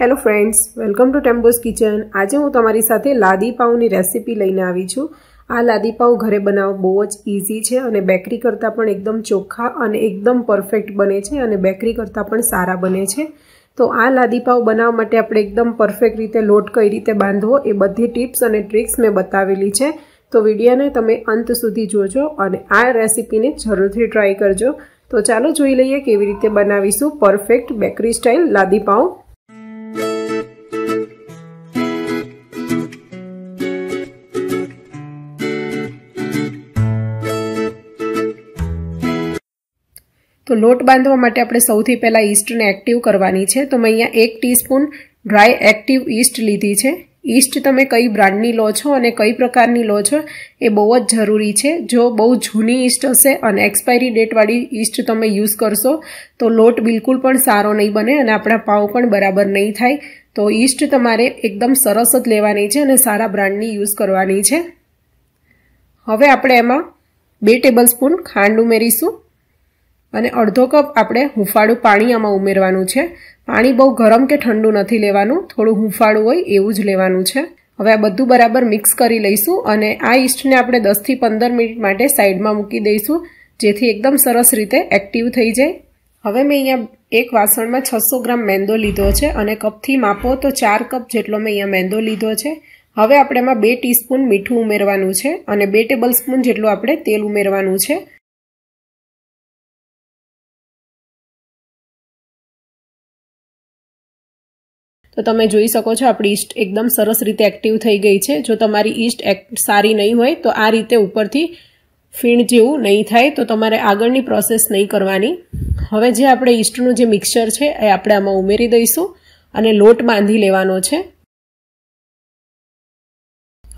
Hello friends welcome to ટેમ્બોઝ kitchen આજે હું તમારી સાથે લાદી પાઉની રેસીપી લઈને આવી છું. આ લાદી પાઉ ઘરે બનાવવા બહુ જ ઇઝી છે અને બેકરી કરતાં પણ એકદમ ચોખ્ખા અને એકદમ પરફેક્ટ બને છે અને બેકરી કરતાં પણ સારા બને છે. તો આ લાદી પાઉ બનાવવા માટે આપણે એકદમ પરફેક્ટ રીતે લોટ કઈ રીતે બાંધવો એ બધી ટિપ્સ અને ટ્રિક્સ મેં બતાવેલી છે. તો વિડીયોને તમે અંત સુધી જોજો અને આ રેસીપીને જરૂરથી ટ્રાય કરજો. તો ચાલો જોઈ લઈએ કેવી રીતે બનાવીશું પરફેક્ટ બેકરી સ્ટાઇલ લાદી પાઉં. તો લોટ બાંધવા માટે આપણે સૌથી પહેલાં ઈસ્ટને એક્ટિવ કરવાની છે. તો મેં અહીંયા એક ટીસ્પૂન ડ્રાય એક્ટિવ ઈસ્ટ લીધી છે. ઈસ્ટ તમે કઈ બ્રાન્ડની લો છો અને કઈ પ્રકારની લો છો એ બહુ જ જરૂરી છે. જો બહુ જૂની ઈસ્ટ હશે અને એક્સપાયરી ડેટવાળી ઈસ્ટ તમે યુઝ કરશો, તો લોટ બિલકુલ પણ સારો નહીં બને અને આપણા પાઉં પણ બરાબર નહીં થાય. તો ઈસ્ટ તમારે એકદમ સરસ જ લેવાની છે અને સારા બ્રાન્ડની યુઝ કરવાની છે. હવે આપણે એમાં બે ટેબલ સ્પૂન ખાંડ ઉમેરીશું. અને અડધો કપ આપણે હુંફાળું પાણી આમાં ઉમેરવાનું છે. પાણી બહુ ગરમ કે ઠંડુ નથી લેવાનું, થોડું હુંફાળું હોય એવું જ લેવાનું છે. હવે આ બધું બરાબર મિક્સ કરી લઈશું અને આ ઈસ્ટને આપણે દસથી પંદર મિનિટ માટે સાઈડમાં મૂકી દઈશું, જેથી એકદમ સરસ રીતે એક્ટિવ થઈ જાય. હવે મેં અહીંયા એક વાસણમાં છસો ગ્રામ મેંદો લીધો છે અને કપથી માપો તો ચાર કપ જેટલો મેં અહીંયા મેંદો લીધો છે. હવે આપણે એમાં બે ટીસ્પૂન મીઠું ઉમેરવાનું છે અને બે ટેબલ સ્પૂન જેટલું આપણે તેલ ઉમેરવાનું છે. તો તમે જોઈ શકો છો આપણી ઈસ્ટ એકદમ સરસ રીતે એક્ટિવ થઈ ગઈ છે. જો તમારી ઈસ્ટ સારી નહીં હોય, તો આ રીતે ઉપરથી ફીણ જેવું નહીં થાય, તો તમારે આગળની પ્રોસેસ નહીં કરવાની. હવે જે આપણે ઈસ્ટનું જે મિક્સર છે, એ આપણે આમાં ઉમેરી દઈશું અને લોટ બાંધી લેવાનો છે.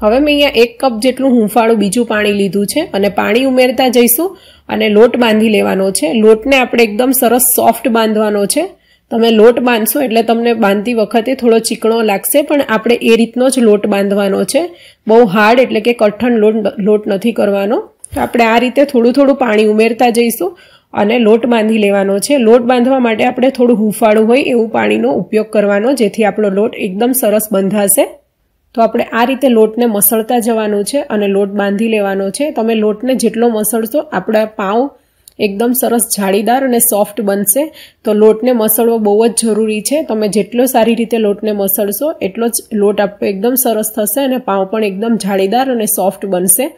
હવે મેં અહીંયા એક કપ જેટલું હુંફાળું બીજું પાણી લીધું છે અને પાણી ઉમેરતા જઈશું અને લોટ બાંધી લેવાનો છે. લોટને આપણે એકદમ સરસ સોફ્ટ બાંધવાનો છે. તમે લોટ બાંધશો એટલે તમને બાંધતી વખતે થોડો ચીકણો લાગશે, પણ આપણે એ રીતનો જ લોટ બાંધવાનો છે. બહુ હાર્ડ એટલે કે કઠણ લોટ લોટ નથી કરવાનો. આપણે આ રીતે થોડું થોડું પાણી ઉમેરતા જઈશું અને લોટ બાંધી લેવાનો છે. લોટ બાંધવા માટે આપણે થોડું હુંફાળું હોય એવું પાણીનો ઉપયોગ કરવાનો, જેથી આપણો લોટ એકદમ સરસ બંધાશે. તો આપણે આ રીતે લોટને મસળતા જવાનું છે અને લોટ બાંધી લેવાનો છે. તમે લોટને જેટલો મસળશો, આપણા પાઉં એકદમ સરસ જાળીદાર અને સોફ્ટ બનશે. તો લોટને મસળવો બહુ જ જરૂરી છે. તમે જેટલો સારી રીતે લોટને મસળશો, એટલો જ લોટ આપ એકદમ સરસ થશે અને પાઉં પણ એકદમ જાળીદાર અને સોફ્ટ બનશે.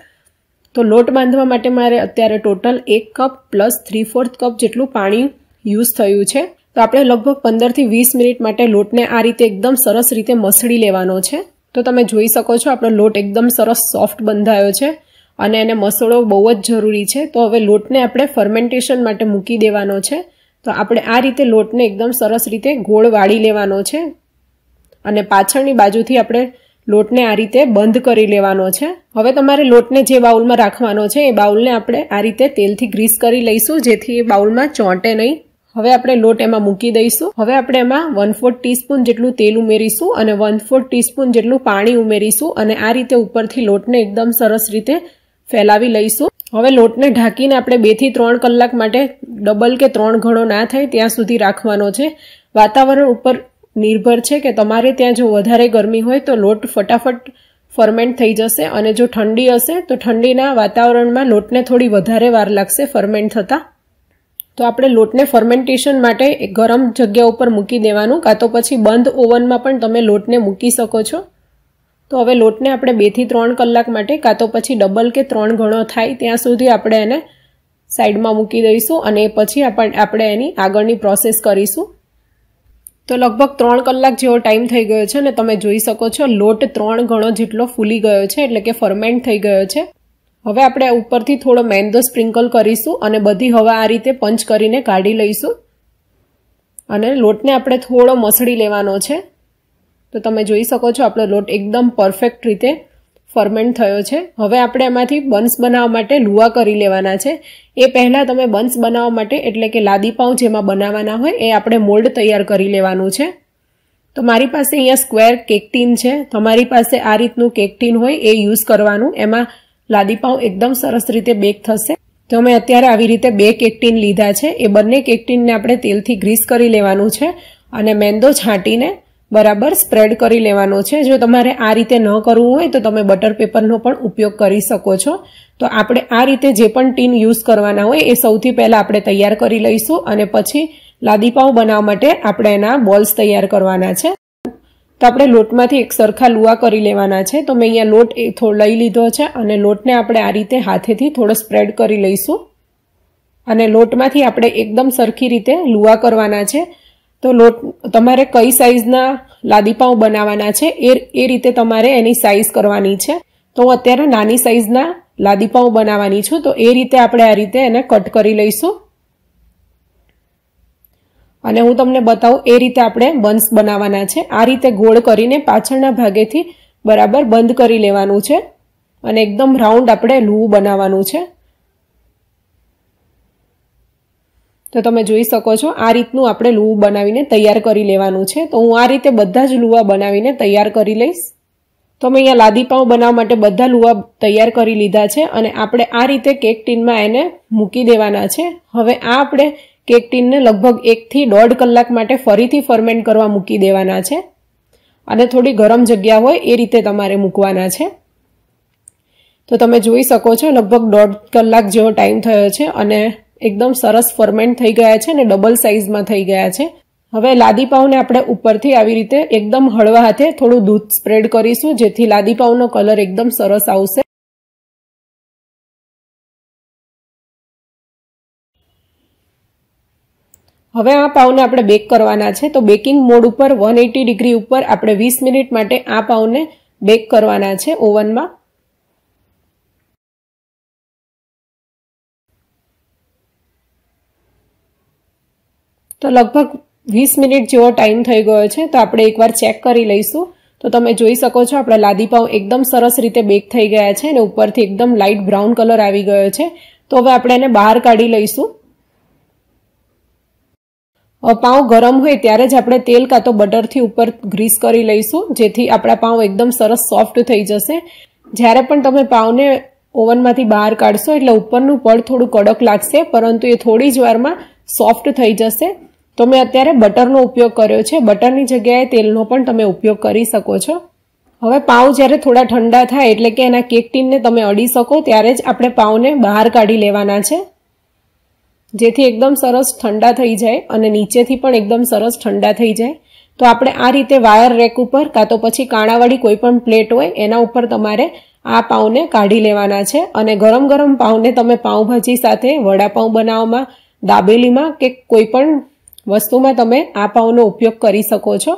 તો લોટ બાંધવા માટે મારે અત્યારે ટોટલ એક cup plus three fourth cup જેટલું પાણી યુઝ થયું છે. તો આપણે લગભગ પંદરથી વીસ મિનિટ માટે લોટને આ રીતે એકદમ સરસ રીતે મસળી લેવાનો છે. તો તમે જોઈ શકો છો આપણો લોટ એકદમ સરસ સોફ્ટ બંધાયો છે. અને એને મસળો બહુ જ જરૂરી છે. તો હવે લોટને આપણે ફર્મેન્ટેશન માટે મૂકી દેવાનો છે. તો આપણે આ રીતે લોટને એકદમ સરસ રીતે ગોળ વાળી લેવાનો છે. અને પાછળની બાજુથી આપણે લોટને આ રીતે બંધ કરી લેવાનો છે. હવે તમારે લોટને જે બાઉલમાં રાખવાનો છે, એ બાઉલને આપણે આ રીતે તેલથી ગ્રીસ કરી લઈશું, જેથી એ બાઉલમાં ચોંટે નહીં. હવે આપણે લોટ એમાં મૂકી દઈશું. હવે આપણે એમાં વન ફોર્થ ટીસ્પૂન જેટલું તેલ ઉમેરીશું અને વન ફોર્થ ટીસ્પૂન જેટલું પાણી ઉમેરીશું અને આ રીતે ઉપરથી લોટને એકદમ સરસ રીતે ફેલાવી લઈશું. હવે લોટને ઢાંકીને આપણે બેથી ત્રણ કલાક માટે ડબલ કે ત્રણ ઘણો ના થાય ત્યાં સુધી રાખવાનો છે. વાતાવરણ ઉપર નિર્ભર છે કે તમારે ત્યાં જો વધારે ગરમી હોય તો લોટ ફટાફટ ફર્મેન્ટ થઈ જશે અને જો ઠંડી હશે તો ઠંડીના વાતાવરણમાં લોટને થોડી વધારે વાર લાગશે ફર્મેન્ટ થતાં. તો આપણે લોટને ફર્મેન્ટેશન માટે ગરમ જગ્યા ઉપર મૂકી દેવાનું, કાં તો પછી બંધ ઓવનમાં પણ તમે લોટને મૂકી શકો છો. તો હવે લોટને આપણે બેથી ત્રણ કલાક માટે કાં તો પછી ડબલ કે ત્રણ ગણો થાય ત્યાં સુધી આપણે એને સાઈડમાં મૂકી દઈશું અને પછી આપણે એની આગળની પ્રોસેસ કરીશું. તો લગભગ ત્રણ કલાક જેવો ટાઈમ થઈ ગયો છે અને તમે જોઈ શકો છો લોટ ત્રણ ગણો જેટલો ફૂલી ગયો છે એટલે કે ફર્મેન્ટ થઈ ગયો છે. હવે આપણે ઉપરથી થોડો મેંદો સ્પ્રિંકલ કરીશું અને બધી હવા આ રીતે પંચ કરીને કાઢી લઈશું. અને લોટને આપણે થોડો મસળી લેવાનો છે. તો તમે જોઈ શકો છો, આપણો લોટ એકદમ પરફેક્ટ રીતે ફર્મેન્ટ થયો છે. હવે આપણે એમાંથી બન્સ બનાવવા માટે લુવા કરી લેવાના છે. એ પહેલાં તમે બન્સ બનાવવા માટે, એટલે કે લાદી પાઉં જેમાં બનાવવાના હોય, એ આપણે મોલ્ડ તૈયાર કરી લેવાનું છે. તો મારી પાસે અહીંયા સ્ક્વેર કેક ટીન છે. તમારી પાસે આ રીતનું કેક ટીન હોય, એ યુઝ કરવાનું. એમાં લાદી પાઉં એકદમ સરસ રીતે બેક થશે. તો મેં અત્યારે આવી રીતે બે કેક ટીન લીધા છે. એ બંને કેક ટીનને આપણે તેલથી ગ્રીસ કરી લેવાનું છે અને મેંદો છાંટીને બરાબર સ્પ્રેડ કરી લેવાનો છે. જો તમારે આ રીતે ન કરવું હોય તો તમે બટર પેપરનો પણ ઉપયોગ કરી શકો છો. તો આપણે આ રીતે જે પણ ટીન યુઝ કરવાના હોય એ સૌથી પહેલાં આપણે તૈયાર કરી લઈશું અને પછી લાદીપાઉં બનાવવા માટે આપણે એના બોલ્સ તૈયાર કરવાના છે. તો આપણે લોટમાંથી એક સરખા લુવા કરી લેવાના છે. તો મેં અહીંયા લોટ લઈ લીધો છે અને લોટને આપણે આ રીતે હાથેથી થોડો સ્પ્રેડ કરી લઈશું. અને લોટમાંથી આપણે એકદમ સરખી રીતે લુવા કરવાના છે. તો લોટ તમારે કઈ સાઇઝના લાદીપાઉં બનાવવાના છે? એ એ રીતે તમારે એની સાઇઝ કરવાની છે. તો હું અત્યારે નાની સાઇઝના લાદીપાઉં બનાવવાની છું. તો એ રીતે આપણે આ રીતે એને કટ કરી લઈશું. અને હું તમને બતાવું, એ રીતે આપણે બન્સ બનાવવાના છે. આ રીતે ગોળ કરીને પાછળના ભાગેથી બરાબર બંધ કરી લેવાનું છે. અને એકદમ રાઉન્ડ આપણે લૂવું બનાવવાનું છે. તો તમે જોઈ શકો છો, આ રીતનું આપણે લુવું બનાવીને તૈયાર કરી લેવાનું છે. તો હું આ રીતે બધા જ લુવા બનાવીને તૈયાર કરી લઈશ. તો મેં અહીંયા લાદીપાઉં બનાવવા માટે બધા લુવા તૈયાર કરી લીધા છે અને આપણે આ રીતે કેક ટીનમાં એને મૂકી દેવાના છે. હવે આ આપણે કેક ટીનને લગભગ એકથી દોઢ કલાક માટે ફરીથી ફરમેન્ટ કરવા મૂકી દેવાના છે. અને થોડી ગરમ જગ્યા હોય એ રીતે તમારે મૂકવાના છે. તો તમે જોઈ શકો છો, લગભગ દોઢ કલાક જેવો ટાઈમ થયો છે અને એકદમ સરસ ફરમેન્ટ થઈ ગયા છે અને ડબલ સાઇઝમાં થઈ ગયા છે. હવે લાદીપાઉને આપણે ઉપરથી આવી રીતે એકદમ હળવા હાથે થોડું દૂધ સ્પ્રેડ કરીશું, જેથી લાદીપાઉનો કલર એકદમ સરસ આવશે. હવે આ પાઉને આપણે બેક કરવાના છે. તો બેકિંગ મોડ ઉપર વન ડિગ્રી ઉપર આપણે વીસ મિનિટ માટે આ પાઉને બેક કરવાના છે ઓવનમાં તો લગભગ વીસ મિનિટ જેવો ટાઈમ થઈ ગયો છે, તો આપણે એકવાર ચેક કરી લઈશું. તો તમે જોઈ શકો છો, આપણા લાદીપાઉ એકદમ સરસ રીતે બેક થઈ ગયા છે અને ઉપરથી એકદમ લાઇટ બ્રાઉન કલર આવી ગયો છે. તો હવે આપણે એને બહાર કાઢી લઈશું. પાઉં ગરમ હોય ત્યારે જ આપણે તેલ કાં તો બટરથી ઉપર ગ્રીસ કરી લઈશું, જેથી આપણા પાઉં એકદમ સરસ સોફ્ટ થઈ જશે. જ્યારે પણ તમે પાઉંને ઓવનમાંથી બહાર કાઢશો, એટલે ઉપરનું પડ થોડું કડક લાગશે, પરંતુ એ થોડી જ વારમાં સોફ્ટ થઈ જશે. તો મેં અત્યારે બટરનો ઉપયોગ કર્યો છે. બટરની જગ્યાએ તેલનો પણ તમે ઉપયોગ કરી શકો છો. હવે પાઉં જ્યારે થોડા ઠંડા થાય એટલે કે એના કેક ટીનને તમે અડી શકો, ત્યારે જ આપણે પાઉંને બહાર કાઢી લેવાના છે. જેથી એકદમ સરસ ઠંડા થઈ જાય અને નીચેથી પણ એકદમ સરસ ઠંડા થઈ જાય. તો આપણે આ રીતે વાયર રેક ઉપર કાં તો પછી કાણાવાળી કોઈ પણ પ્લેટ હોય, એના ઉપર તમારે આ પાઉને કાઢી લેવાના છે. અને ગરમ ગરમ પાઉને તમે પાઉંભાજી સાથે વડાપાઉં બનાવવામાં, દાબેલીમાં કે કોઈ પણ વસ્તુમાં તમે આ પાઉંનો ઉપયોગ કરી શકો છો.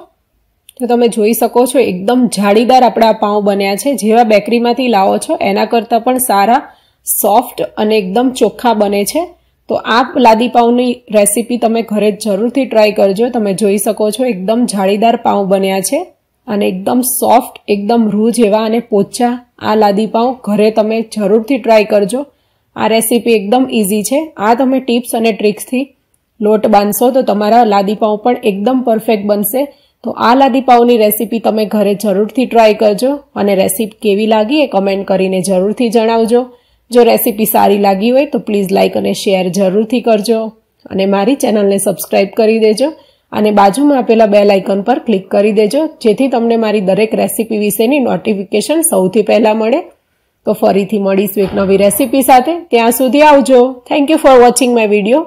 તો તમે જોઈ શકો છો એકદમ જાળીદાર આપણા પાઉં બન્યા છે. જેવા બેકરીમાંથી લાવો છો, એના કરતાં પણ સારા, સોફ્ટ અને એકદમ ચોખ્ખા બને છે. તો આ લાદી પાઉંની રેસીપી તમે ઘરે જરૂરથી ટ્રાય કરજો. તમે જોઈ શકો છો એકદમ જાળીદાર પાઉં બન્યા છે અને એકદમ સોફ્ટ, એકદમ રૂ જેવા અને પોચા આ લાદી પાઉં ઘરે તમે જરૂરથી ટ્રાય કરજો. આ રેસીપી એકદમ ઇઝી છે. આ તમે ટિપ્સ અને ટ્રિક્સથી લોટ બાંધશો તો તમારા લાદીપાઉં પણ એકદમ પરફેક્ટ બનશે. તો આ લાદીપાઉંની રેસીપી તમે ઘરે જરૂરથી ટ્રાય કરજો અને રેસીપી કેવી લાગી એ કમેન્ટ કરીને જરૂરથી જણાવજો. જો રેસીપી સારી લાગી હોય તો પ્લીઝ લાઇક અને શેર જરૂરથી કરજો. અને મારી ચેનલને સબસ્ક્રાઇબ કરી દેજો અને બાજુમાં આપેલા બે લાઇકન પર ક્લિક કરી દેજો, જેથી તમને મારી દરેક રેસીપી વિશેની નોટિફિકેશન સૌથી પહેલાં મળે. તો ફરીથી મળીશું એક નવી રેસીપી સાથે. ત્યાં સુધી આવજો. Thank you for watching my video